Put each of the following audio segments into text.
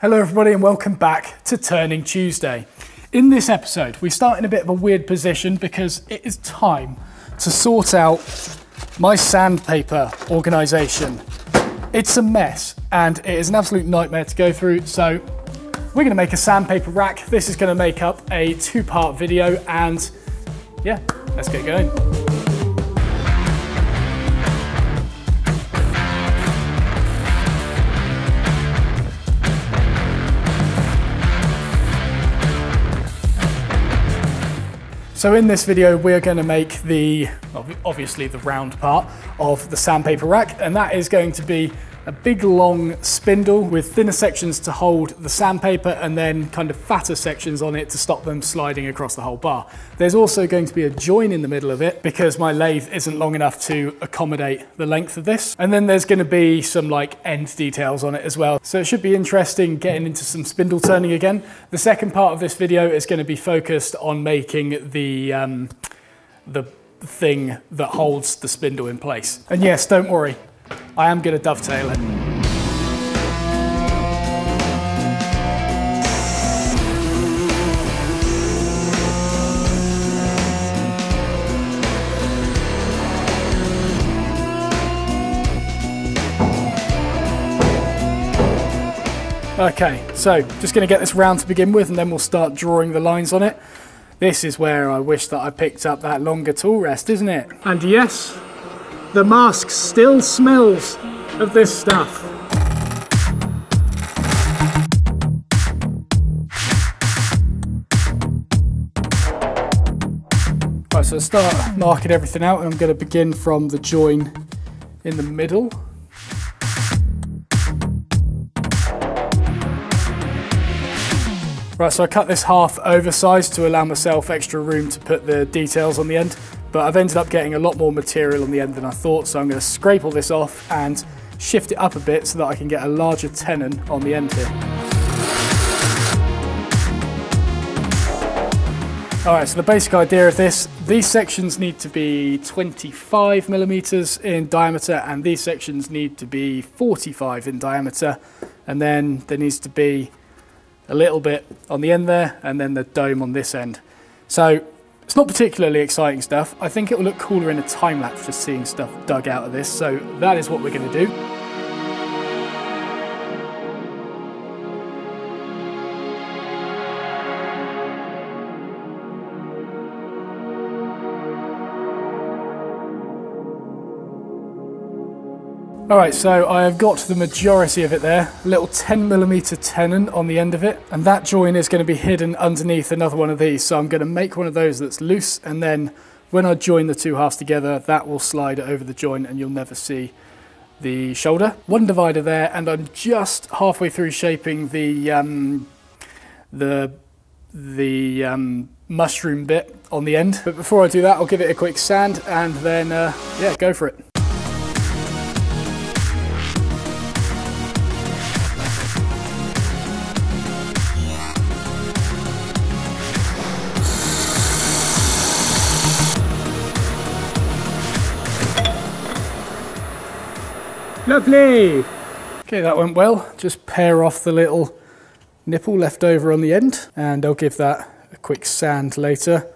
Hello everybody and welcome back to Turning Tuesday. In this episode, we start in a bit of a weird position because it is time to sort out my sandpaper organisation. It's a mess and it is an absolute nightmare to go through, so we're gonna make a sandpaper rack. This is gonna make up a two-part video and yeah, let's get going. So in this video, we're going to make the, obviously the round part of the sandpaper rack, and that is going to be a big long spindle with thinner sections to hold the sandpaper and then kind of fatter sections on it to stop them sliding across the whole bar. There's also going to be a join in the middle of it because my lathe isn't long enough to accommodate the length of this. And then there's going to be some like end details on it as well. So it should be interesting getting into some spindle turning again. The second part of this video is going to be focused on making the, um, the thing that holds the spindle in place. And yes, don't worry, I am going to dovetail it. Okay, so just going to get this round to begin with and then we'll start drawing the lines on it. This is where I wish that I picked up that longer tool rest, isn't it? And yes, the mask still smells of this stuff. Right, so start marking everything out and I'm going to begin from the join in the middle. Right, so I cut this half oversized to allow myself extra room to put the details on the end but I've ended up getting a lot more material on the end than I thought, so I'm going to scrape all this off and shift it up a bit so that I can get a larger tenon on the end here. Alright, so the basic idea of this, these sections need to be 25 millimeters in diameter and these sections need to be 45 in diameter and then there needs to be a little bit on the end there and then the dome on this end. So it's not particularly exciting stuff. I think it will look cooler in a time lapse just seeing stuff dug out of this. So that is what we're going to do. All right, so I have got the majority of it there. Little 10 millimeter tenon on the end of it. And that join is going to be hidden underneath another one of these. So I'm going to make one of those that's loose. And then when I join the two halves together, that will slide over the joint and you'll never see the shoulder. One divider there, and I'm just halfway through shaping the, um, the, the um, mushroom bit on the end. But before I do that, I'll give it a quick sand and then, uh, yeah, go for it. Lovely. Okay, that went well. Just pare off the little nipple left over on the end and I'll give that a quick sand later.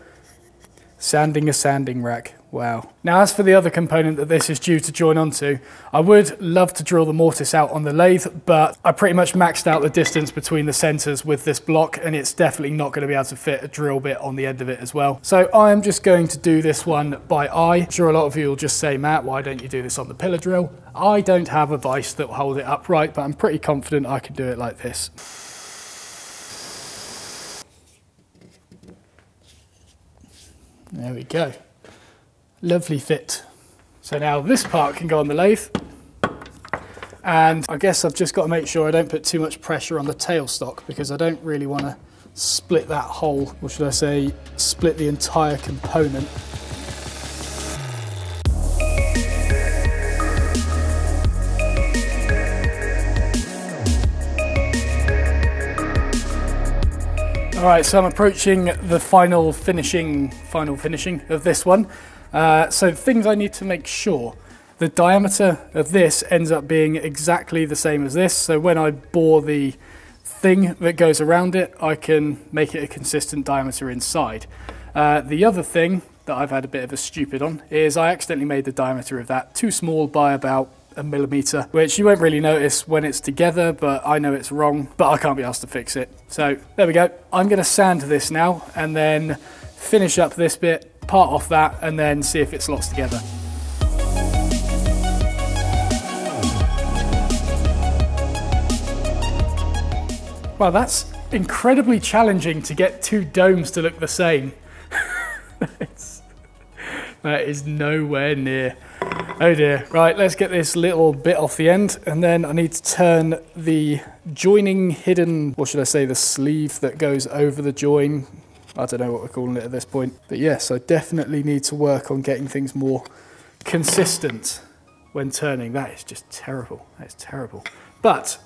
Sanding a sanding rack. Wow. Now as for the other component that this is due to join onto, I would love to drill the mortise out on the lathe, but I pretty much maxed out the distance between the centers with this block and it's definitely not going to be able to fit a drill bit on the end of it as well. So I am just going to do this one by eye. I'm sure a lot of you will just say, Matt, why don't you do this on the pillar drill? I don't have a vise that will hold it upright, but I'm pretty confident I can do it like this. There we go. Lovely fit. So now this part can go on the lathe. And I guess I've just got to make sure I don't put too much pressure on the tailstock because I don't really want to split that hole, or should I say, split the entire component. All right, so I'm approaching the final finishing, final finishing of this one. Uh, so things I need to make sure. The diameter of this ends up being exactly the same as this. So when I bore the, thing that goes around it, I can make it a consistent diameter inside. Uh, the other thing that I've had a bit of a stupid on is I accidentally made the diameter of that too small by about a millimeter, which you won't really notice when it's together, but I know it's wrong, but I can't be asked to fix it. So there we go. I'm gonna sand this now and then finish up this bit, part off that, and then see if it slots together. Well, that's incredibly challenging to get two domes to look the same. that is nowhere near. Oh dear. Right, let's get this little bit off the end and then I need to turn the joining hidden, or should I say the sleeve that goes over the join. I don't know what we're calling it at this point. But yes, I definitely need to work on getting things more consistent when turning. That is just terrible. That is terrible. But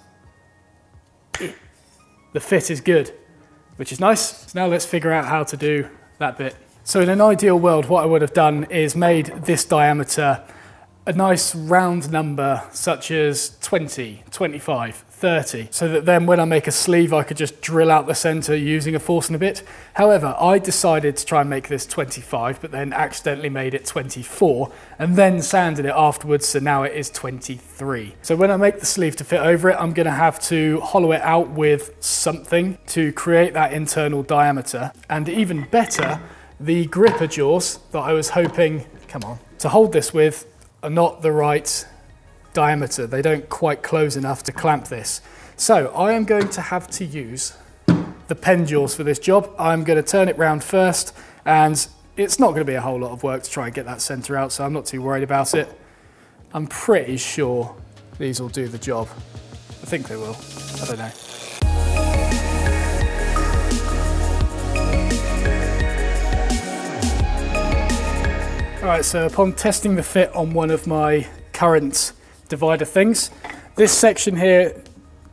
the fit is good, which is nice. So now let's figure out how to do that bit. So in an ideal world, what I would have done is made this diameter a nice round number such as 20, 25, 30, so that then when I make a sleeve, I could just drill out the center using a Forstner bit. However, I decided to try and make this 25, but then accidentally made it 24, and then sanded it afterwards, so now it is 23. So when I make the sleeve to fit over it, I'm gonna have to hollow it out with something to create that internal diameter. And even better, the gripper jaws that I was hoping, come on, to hold this with are not the right diameter. They don't quite close enough to clamp this. So I am going to have to use the pen jaws for this job. I'm going to turn it round first and it's not going to be a whole lot of work to try and get that center out, so I'm not too worried about it. I'm pretty sure these will do the job. I think they will. I don't know. All right, so upon testing the fit on one of my current divider things. This section here,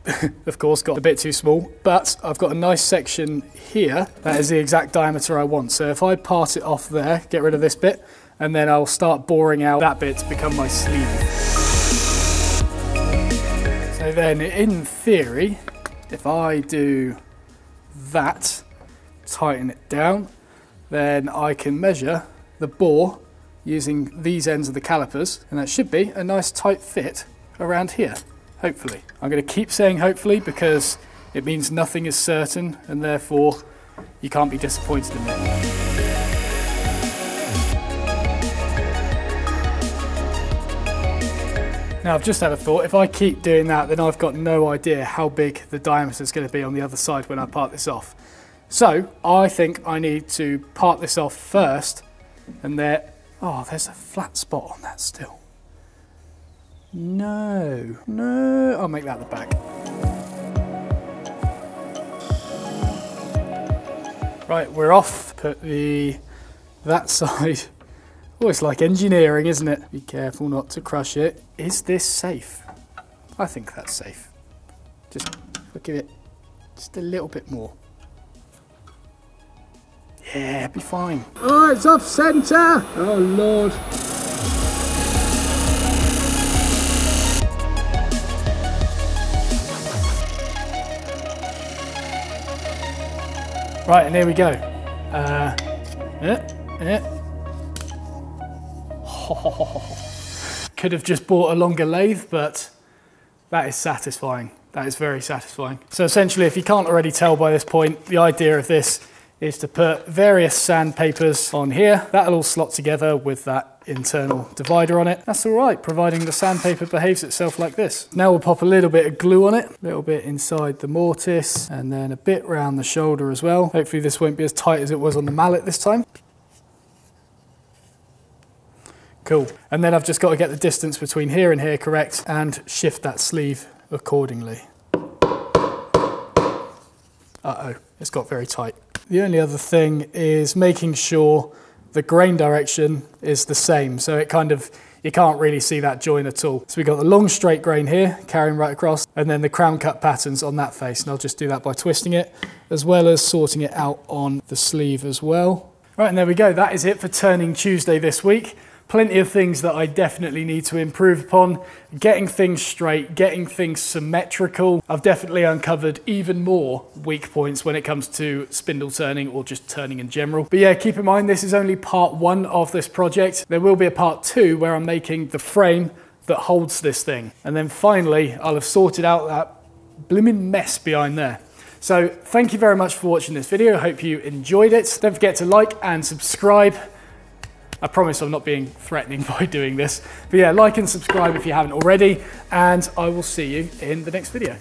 of course, got a bit too small, but I've got a nice section here that is the exact diameter I want. So if I part it off there, get rid of this bit, and then I'll start boring out that bit to become my sleeve. So then in theory, if I do that, tighten it down, then I can measure the bore using these ends of the calipers and that should be a nice tight fit around here, hopefully. I'm going to keep saying hopefully because it means nothing is certain and therefore you can't be disappointed in it. Now I've just had a thought, if I keep doing that then I've got no idea how big the diameter is going to be on the other side when I part this off. So I think I need to part this off first and there Oh, there's a flat spot on that still. No, no, I'll make that the back. Right, we're off. Put the that side. Oh, it's like engineering, isn't it? Be careful not to crush it. Is this safe? I think that's safe. Just give it just a little bit more. Yeah, be fine. Oh, it's off centre! Oh, Lord. Right, and here we go. Uh, eh, eh. Could have just bought a longer lathe, but that is satisfying. That is very satisfying. So essentially, if you can't already tell by this point, the idea of this is to put various sandpapers on here. That'll all slot together with that internal divider on it. That's all right, providing the sandpaper behaves itself like this. Now we'll pop a little bit of glue on it, a little bit inside the mortise, and then a bit round the shoulder as well. Hopefully this won't be as tight as it was on the mallet this time. Cool. And then I've just got to get the distance between here and here correct and shift that sleeve accordingly. Uh-oh, it's got very tight. The only other thing is making sure the grain direction is the same. So it kind of, you can't really see that join at all. So we've got the long straight grain here, carrying right across, and then the crown cut patterns on that face. And I'll just do that by twisting it, as well as sorting it out on the sleeve as well. Right, and there we go. That is it for Turning Tuesday this week. Plenty of things that I definitely need to improve upon. Getting things straight, getting things symmetrical. I've definitely uncovered even more weak points when it comes to spindle turning or just turning in general. But yeah, keep in mind, this is only part one of this project. There will be a part two where I'm making the frame that holds this thing. And then finally, I'll have sorted out that blimmin' mess behind there. So thank you very much for watching this video. I hope you enjoyed it. Don't forget to like and subscribe. I promise I'm not being threatening by doing this. But yeah, like and subscribe if you haven't already, and I will see you in the next video.